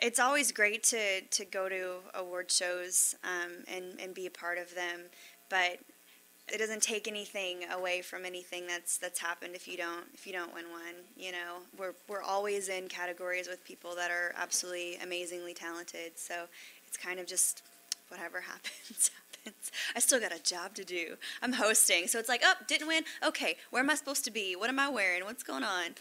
it's always great to, to go to award shows um, and, and be a part of them, but it doesn't take anything away from anything that's that's happened if you don't if you don't win one. You know, we're we're always in categories with people that are absolutely amazingly talented. So it's kind of just whatever happens. happens. I still got a job to do. I'm hosting, so it's like, oh, didn't win. Okay, where am I supposed to be? What am I wearing? What's going on?